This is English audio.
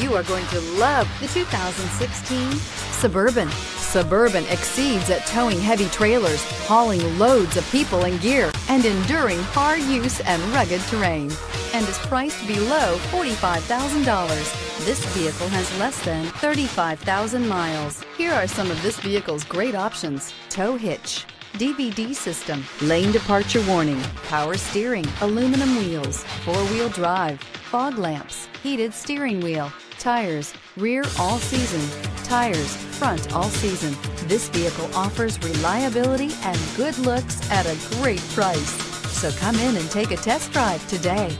You are going to love the 2016 Suburban. Suburban exceeds at towing heavy trailers, hauling loads of people and gear, and enduring hard use and rugged terrain, and is priced below $45,000. This vehicle has less than 35,000 miles. Here are some of this vehicle's great options. Tow hitch, DVD system, lane departure warning, power steering, aluminum wheels, four-wheel drive, fog lamps, heated steering wheel, tires, rear all season, tires, front all season. This vehicle offers reliability and good looks at a great price. So come in and take a test drive today.